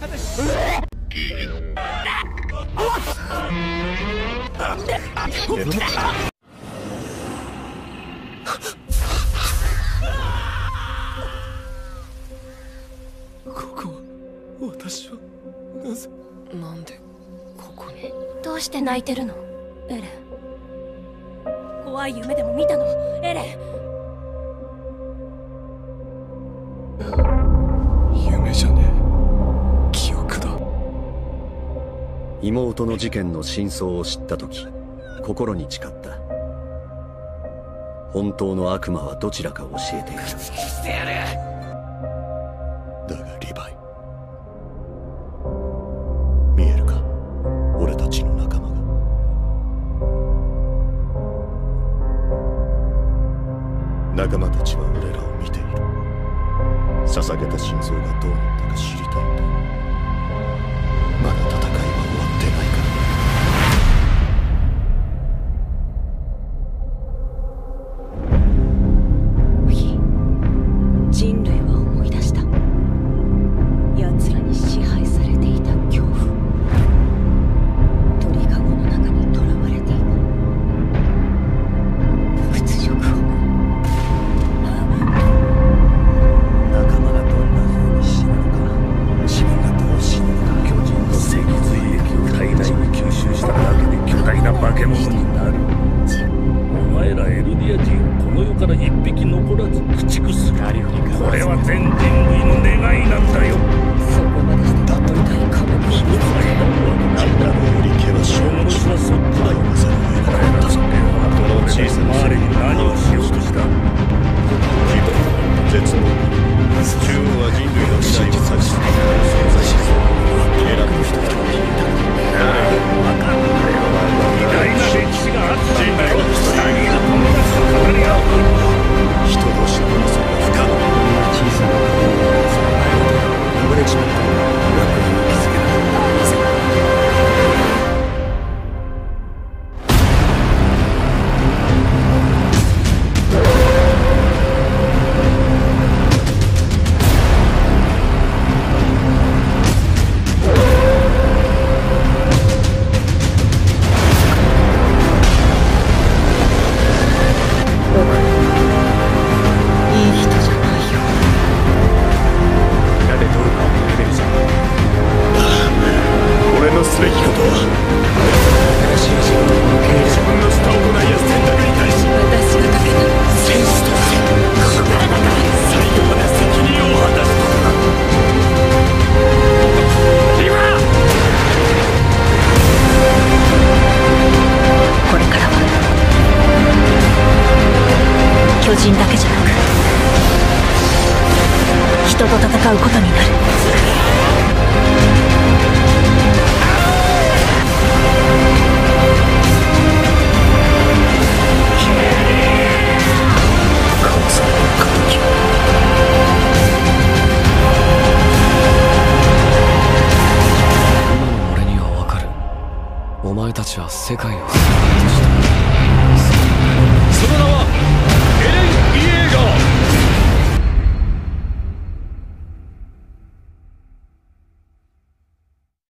ここ。私はなぜなんでここに？どうして泣いてるの？エレン。怖い夢でも見たの？エレン。妹の事件の真相を知った時心に誓った。本当の悪魔はどちらか教えている。だがリヴァイ。見えるか？俺たちの仲間が。仲間たちは俺らを見ている。捧げた心臓がどうなったか知りたいんだ。になるお前らエルディア人をこの世から一匹残らず駆逐する。これは全人類と戦うことになる。お前たちは世界を救おうとした。